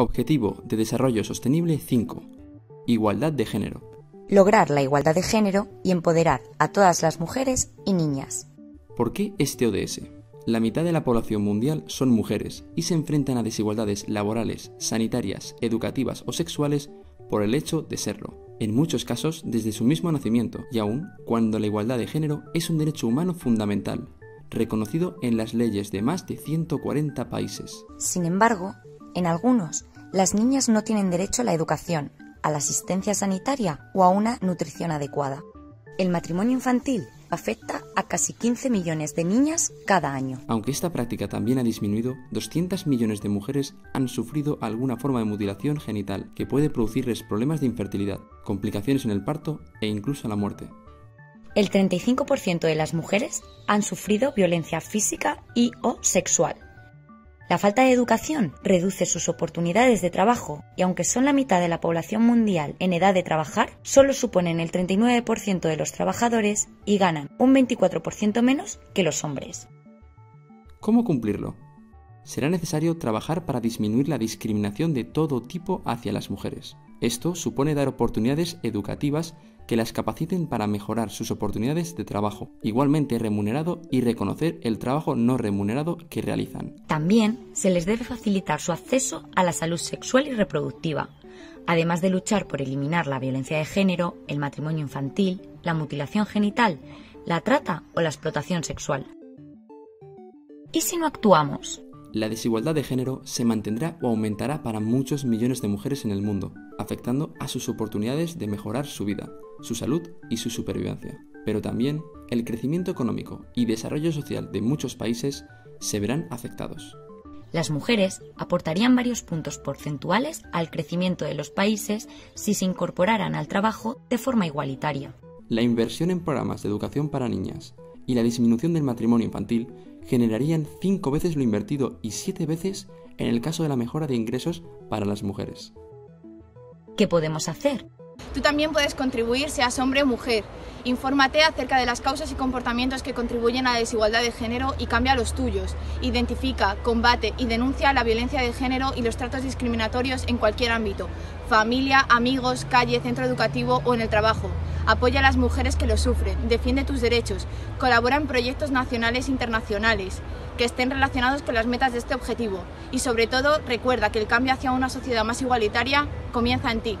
Objetivo de Desarrollo Sostenible 5. Igualdad de género. Lograr la igualdad de género y empoderar a todas las mujeres y niñas. ¿Por qué este ODS? La mitad de la población mundial son mujeres y se enfrentan a desigualdades laborales, sanitarias, educativas o sexuales por el hecho de serlo, en muchos casos desde su mismo nacimiento y aún cuando la igualdad de género es un derecho humano fundamental, reconocido en las leyes de más de 140 países. Sin embargo, en algunos, las niñas no tienen derecho a la educación, a la asistencia sanitaria o a una nutrición adecuada. El matrimonio infantil afecta a casi 15 millones de niñas cada año. Aunque esta práctica también ha disminuido, 200 millones de mujeres han sufrido alguna forma de mutilación genital que puede producirles problemas de infertilidad, complicaciones en el parto e incluso la muerte. El 35% de las mujeres han sufrido violencia física y o sexual. La falta de educación reduce sus oportunidades de trabajo y aunque son la mitad de la población mundial en edad de trabajar, solo suponen el 39% de los trabajadores y ganan un 24% menos que los hombres. ¿Cómo cumplirlo? Será necesario trabajar para disminuir la discriminación de todo tipo hacia las mujeres. Esto supone dar oportunidades educativas que las capaciten para mejorar sus oportunidades de trabajo, igualmente remunerado y reconocer el trabajo no remunerado que realizan. También se les debe facilitar su acceso a la salud sexual y reproductiva, además de luchar por eliminar la violencia de género, el matrimonio infantil, la mutilación genital, la trata o la explotación sexual. ¿Y si no actuamos? la desigualdad de género se mantendrá o aumentará para muchos millones de mujeres en el mundo, afectando a sus oportunidades de mejorar su vida, su salud y su supervivencia. Pero también el crecimiento económico y desarrollo social de muchos países se verán afectados. Las mujeres aportarían varios puntos porcentuales al crecimiento de los países si se incorporaran al trabajo de forma igualitaria. La inversión en programas de educación para niñas y la disminución del matrimonio infantil generarían cinco veces lo invertido y siete veces en el caso de la mejora de ingresos para las mujeres. ¿Qué podemos hacer? Tú también puedes contribuir, seas hombre o mujer. Infórmate acerca de las causas y comportamientos que contribuyen a la desigualdad de género y cambia los tuyos. Identifica, combate y denuncia la violencia de género y los tratos discriminatorios en cualquier ámbito. Familia, amigos, calle, centro educativo o en el trabajo. Apoya a las mujeres que lo sufren, defiende tus derechos, colabora en proyectos nacionales e internacionales que estén relacionados con las metas de este objetivo y sobre todo recuerda que el cambio hacia una sociedad más igualitaria comienza en ti.